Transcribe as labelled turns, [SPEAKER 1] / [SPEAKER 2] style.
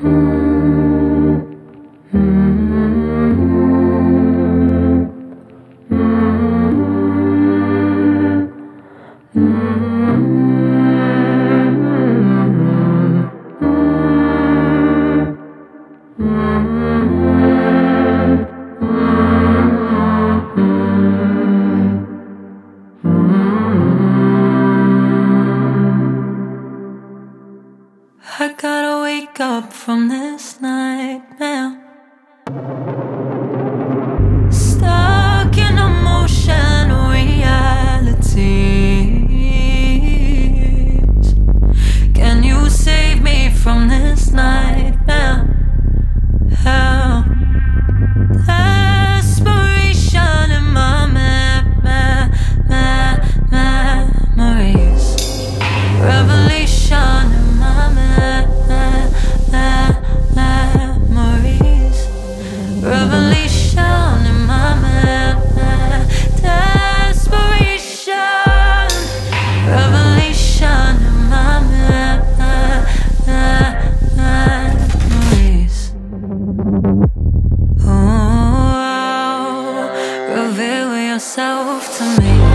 [SPEAKER 1] Mm-hmm. I gotta wake up from this nightmare. Reveal yourself to me.